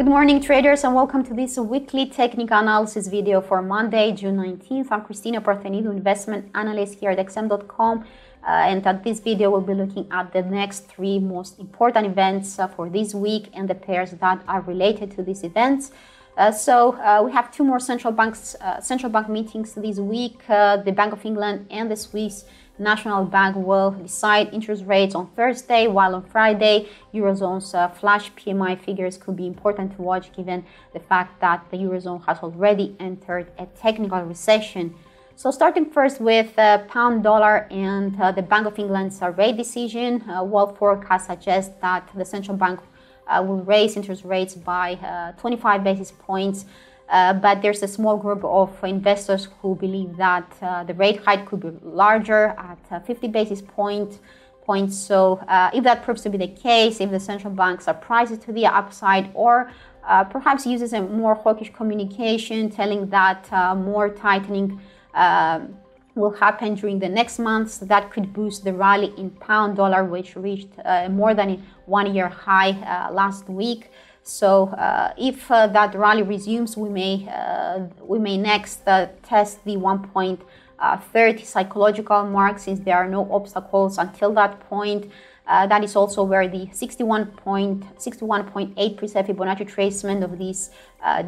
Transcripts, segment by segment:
Good morning, traders, and welcome to this weekly technical analysis video for Monday, June 19th. I'm Christina Parthenidou, investment analyst here at XM.com. Uh, and at this video, we'll be looking at the next three most important events uh, for this week and the pairs that are related to these events. Uh, so uh, we have two more central banks, uh, central bank meetings this week. Uh, the Bank of England and the Swiss National Bank will decide interest rates on Thursday, while on Friday, Eurozone's uh, flash PMI figures could be important to watch given the fact that the Eurozone has already entered a technical recession. So starting first with uh, pound dollar and uh, the Bank of England's uh, rate decision, uh, world forecast suggests that the central bank uh, will raise interest rates by uh, 25 basis points uh, but there's a small group of investors who believe that uh, the rate hike could be larger at uh, 50 basis point, points. So, uh, if that proves to be the case, if the central banks bank surprises to the upside or uh, perhaps uses a more hawkish communication telling that uh, more tightening um, will happen during the next months, that could boost the rally in pound dollar, which reached more than one year high last week. So uh, if uh, that rally resumes, we may uh, we may next uh, test the 1.30 uh, psychological mark since there are no obstacles until that point. Uh, that is also where the 61.61.8% Fibonacci retracement of this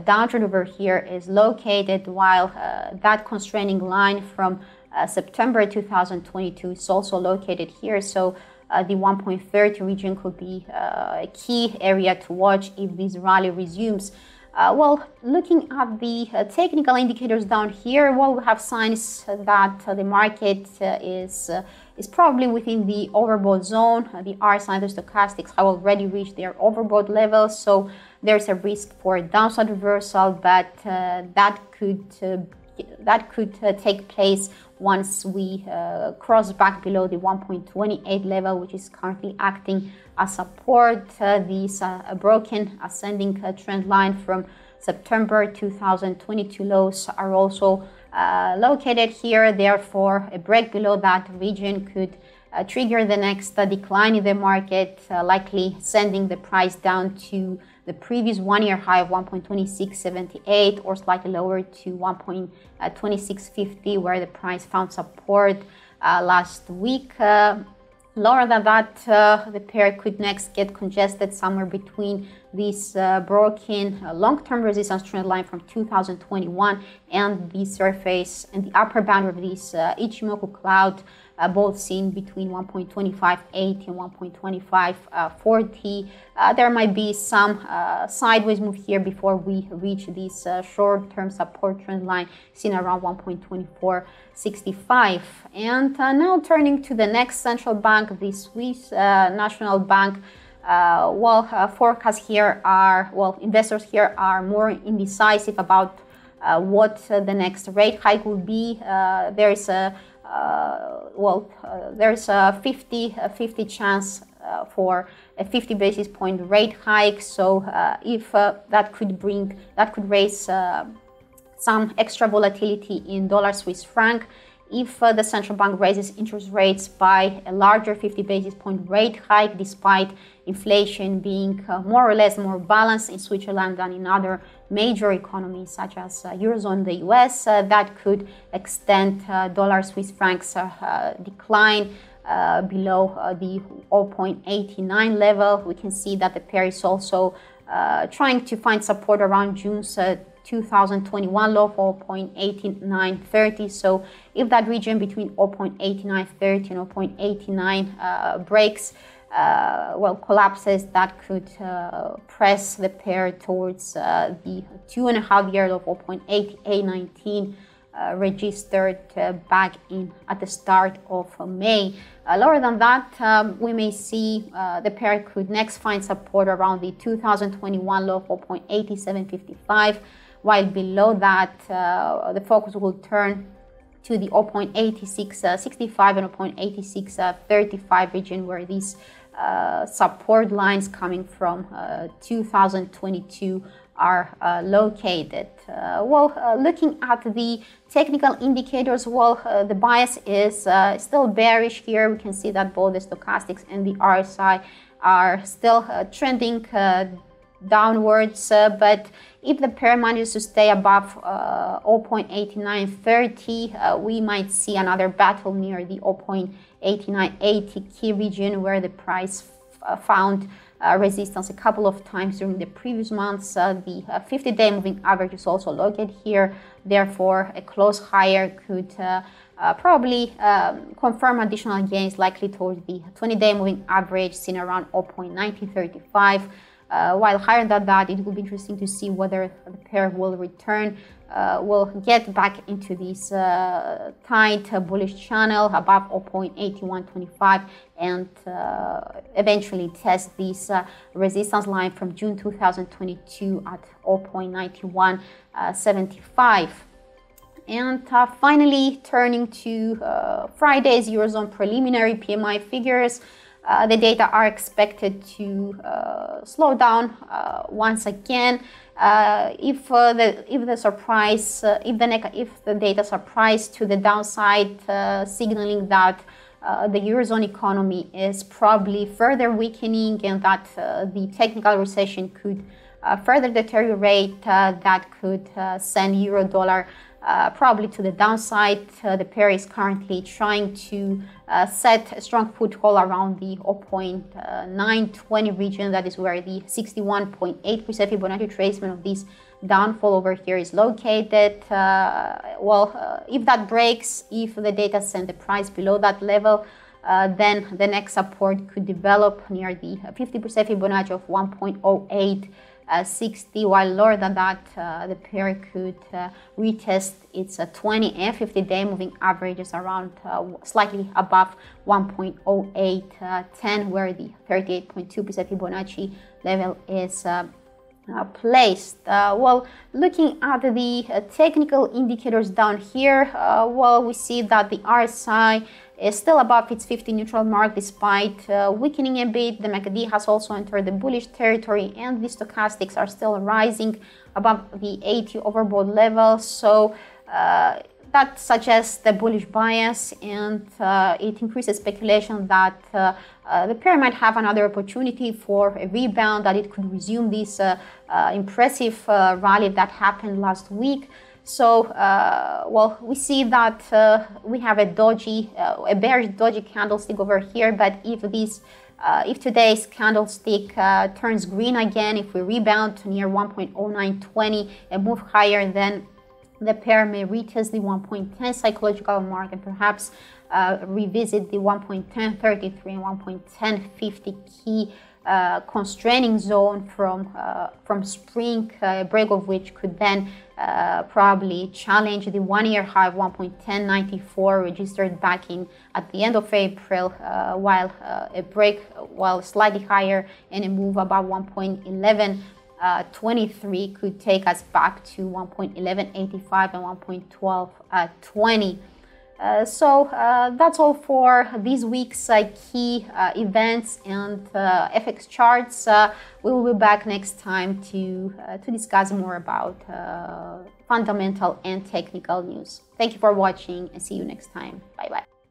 downtrend over here is located, while that constraining line from September 2022 is also located here. So uh, the 1.30 region could be uh, a key area to watch if this rally resumes. Uh, well, looking at the uh, technical indicators down here, well, we have signs that uh, the market uh, is is probably within the overbought zone. the RSI the stochastics have already reached their overbought levels, so there's a risk for a downside reversal, but that could that could take place once we uh, cross back below the 1.28 level, which is currently acting as support. Uh, this uh, broken ascending uh, trend line from September 2022 lows are also uh, located here. Therefore, a break below that region could uh, trigger the next decline in the market, likely sending the price down to the previous one year high of 1.2678 or slightly lower to 1.2650 where the price found support uh, last week. Uh, lower than that, uh, the pair could next get congested somewhere between this uh, broken uh, long-term resistance trend line from 2021 and the surface and the upper boundary of this uh, Ichimoku cloud uh, both seen between 1.2580 and 1.2540. Uh, there might be some uh, sideways move here before we reach this uh, short-term support trend line seen around 1.2465. And uh, now turning to the next central bank, the Swiss uh, National Bank. well, forecasts here are, well, investors here are more indecisive about what the next rate hike will be. there is a uh, well, uh, there's a 50, a 50 chance uh, for a 50 basis point rate hike. So if that could bring, that could raise some extra volatility in dollar Swiss franc, if uh, the central bank raises interest rates by a larger 50 basis point rate hike, despite inflation being uh, more or less more balanced in Switzerland than in other major economies such as uh, Eurozone, the US, uh, that could extend uh, dollar Swiss francs decline below the 0.89 level. We can see that the pair is also trying to find support around June's 2021 low for 0.8930. So if that region between 0.8930 and 0.89 uh, breaks, uh, well, collapses, that could uh, press the pair towards uh, the two and a half year low of 0.8819 uh, registered uh, back in at the start of May. Uh, lower than that, um, we may see the pair could next find support around the 2021 low of 0.8755 while below that the focus will turn to the 0.8665 uh, and 0.8635 uh, region where these Uh, support lines coming from uh, 2022 are uh, located. Uh, well, uh, looking at the technical indicators, well, the bias is still bearish here. We can see that both the stochastics and the RSI are still trending downwards. Uh, but if the pair manages to stay above uh, 0.8930, uh, we might see another battle near the 0.8980 key region where the price found uh, resistance a couple of times during the previous months. Uh, the 50-day moving average is also located here. Therefore, a close higher could probably um, confirm additional gains likely towards the 20-day moving average seen around 0.1935. Uh, while higher than that, it will be interesting to see whether the pair will return, uh, will get back into this uh, tight bullish channel above 0.8125 and uh, eventually test this uh, resistance line from June 2022 at 0.9175. And uh, finally, turning to uh, Friday's Eurozone preliminary PMI figures, uh, the data are expected to uh, slow down uh, once again. Uh, if the if the surprise if the if the data surprise to the downside, signaling that the eurozone economy is probably further weakening and that the technical recession could further deteriorate, that could send euro dollar uh, probably to the downside. Uh, the pair is currently trying to uh, set a strong foothold around the 0.920 region. That is where the 61.8% Fibonacci retracement of this downfall over here is located. Uh, well, uh, if that breaks, if the data send the price below that level, then the next support could develop near the 50% Fibonacci of 1.08 uh, 60, while lower than that, uh, the pair could uh, retest its 20 and 50 day moving averages around slightly above 1.0810, where the 38.2% Fibonacci level is uh, placed. Uh, well, looking at the uh, technical indicators down here, well, we see that the RSI is still above its 50 neutral mark despite uh, weakening a bit. The MACD has also entered the bullish territory and the stochastics are still rising above the 80 overbought level. So uh, that suggests the bullish bias and uh, it increases speculation that uh, uh, the pair might have another opportunity for a rebound, that it could resume this uh, impressive rally that happened last week. So, uh, well, we see that uh, we have a doji, uh, a bearish doji candlestick over here. But if this, uh, if today's candlestick uh, turns green again, if we rebound to near 1.0920 and move higher, then the pair may retest the 1.10 psychological mark and perhaps uh, revisit the 1.1033 and 1.1050 key uh, constraining zone from uh, from spring, uh, break of which could then uh, probably challenge the one-year high of 1.1094 registered back in at the end of April, uh, while a break while slightly higher and a move above 1.11. 23 could take us back to 1.1185 and 1.1220. Uh, so uh, that's all for this week's uh, key uh, events and uh, FX charts. we will be back next time to, to discuss more about fundamental and technical news. Thank you for watching and see you next time. Bye bye.